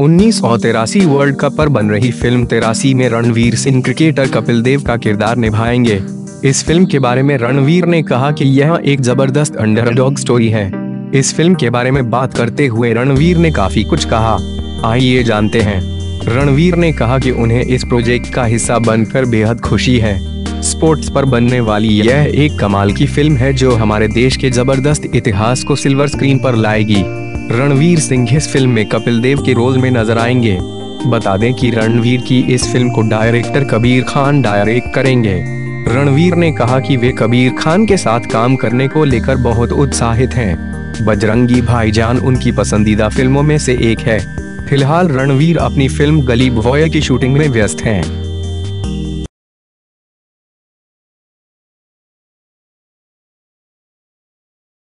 उन्नीस world cup पर बन रही फ़िल्म तेरासी में रणवीर सिंह क्रिकेटर कपिल देव का किरदार निभाएँगे। इस फ़िल्म के बारे में रणवीर ने कहा कि यह एक ज़बरदस्त अंडरडॉग स्टोरी है। इस फ़िल्म के बारे में बात करते हुए रणवीर ने काफ़ी कुछ कहा। आइए जानते हैं। रणवीर ने कहा कि उन्हें इस प्रोजेक्ट का हिस्सा बनकर बेहद खुशी है। स्पोर्ट्स पर बनने वाली यह एक कमाल की फ़िल्म है जो हमारे देश के ज़बरदस्त इतिहास को सिल्वर स्क्रीन पर लाएगी। रणवीर सिंह इस फ़िल्म में कपिल देव के रोल में नज़र आएँगे। बता दें कि रणवीर की इस फ़िल्म को डायरेक्टर कबीर खान डायरेक्ट करेंगे। रणवीर ने कहा कि वे कबीर खान के साथ काम करने को लेकर बहुत उत्साहित हैं। बजरंगी भाईजान उनकी पसंदीदा फ़िल्मों में से एक है। फ़िलहाल रणवीर अपनी फ़िल्म गली बॉय की शूटिंग में व्यस्त हैं।